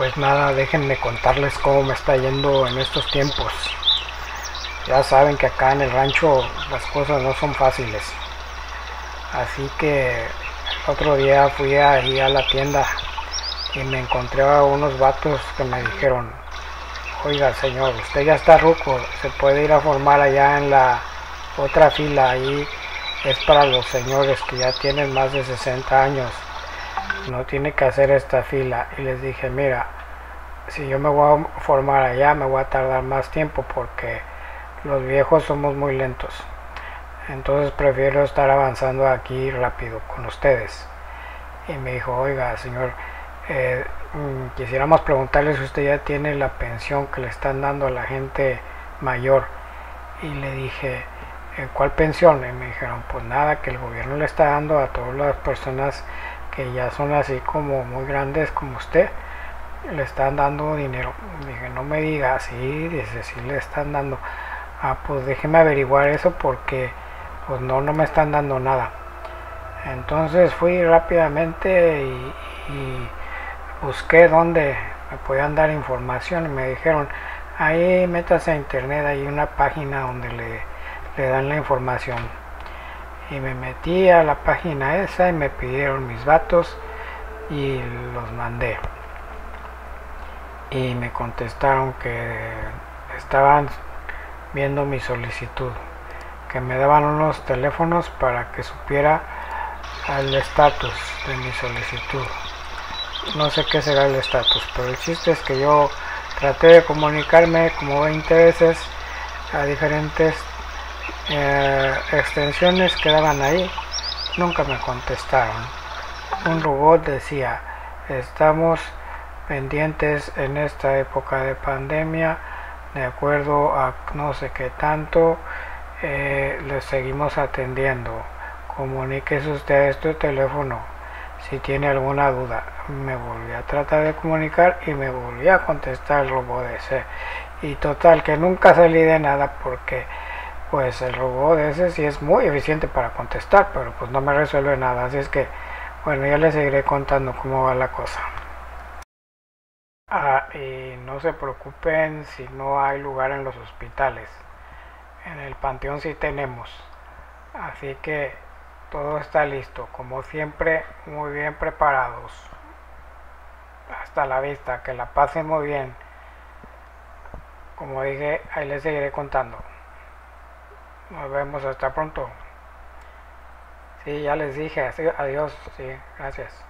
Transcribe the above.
Pues nada, déjenme contarles cómo me está yendo en estos tiempos. Ya saben que acá en el rancho las cosas no son fáciles. Así que el otro día fui ahí a la tienda y me encontré a unos vatos que me dijeron, oiga señor, usted ya está ruco, se puede ir a formar allá en la otra fila, ahí es para los señores que ya tienen más de 60 años no tiene que hacer esta fila. Y les dije mira si yo me voy a formar allá me voy a tardar más tiempo porque los viejos somos muy lentos. Entonces prefiero estar avanzando aquí rápido con ustedes. Y me dijo oiga señor eh, mm, quisiéramos preguntarle si usted ya tiene la pensión que le están dando a la gente mayor. Y le dije ¿cuál pensión? y me dijeron pues nada que el gobierno le está dando a todas las personas que ya son así como muy grandes como usted, le están dando dinero. Dije, no me diga, sí, dice, sí le están dando. Ah, pues déjeme averiguar eso porque pues no, no me están dando nada. Entonces fui rápidamente y, busqué dónde me podían dar información y me dijeron, ahí métase a internet, hay una página donde le, le dan la información y me metí a la página esa y me pidieron mis datos y los mandé. Y me contestaron que estaban viendo mi solicitud que me daban unos teléfonos para que supiera el estatus de mi solicitud. No sé qué será el estatus pero el chiste es que yo traté de comunicarme como 20 veces a diferentes eh, extensiones quedaban ahí, nunca me contestaron. Un robot decía, estamos pendientes en esta época de pandemia, de acuerdo a no sé qué tanto, eh, les seguimos atendiendo. Comuníquese usted a este teléfono si tiene alguna duda. Me volví a tratar de comunicar y me volví a contestar el robot ese. Y total, que nunca salí de nada porque pues el robot ese sí es muy eficiente para contestar, pero pues no me resuelve nada. Así es que, bueno, ya les seguiré contando cómo va la cosa. Ah, y no se preocupen si no hay lugar en los hospitales. En el panteón sí tenemos. Así que todo está listo. Como siempre, muy bien preparados. Hasta la vista. Que la pasen muy bien. Como dije, ahí les seguiré contando. Nos vemos hasta pronto. Sí, ya les dije. Adiós. Sí, gracias.